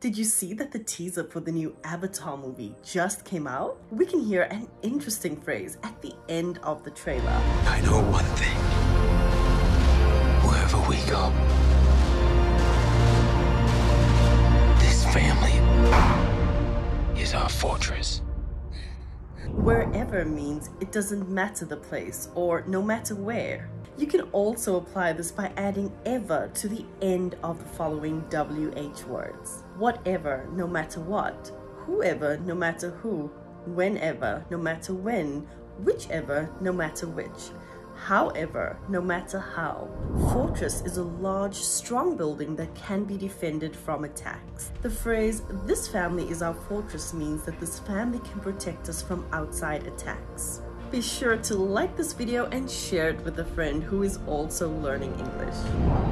Did you see that the teaser for the new Avatar movie just came out? We can hear an interesting phrase at the end of the trailer. I know one thing. Wherever we go, this family is our fortress. Wherever means it doesn't matter the place or no matter where. You can also apply this by adding ever to the end of the following WH words. Whatever, no matter what. Whoever, no matter who. Whenever, no matter when. Whichever, no matter which. However, no matter how. Fortress is a large, strong building that can be defended from attacks. The phrase, this family is our fortress means that this family can protect us from outside attacks. Be sure to like this video and share it with a friend who is also learning English.